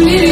me.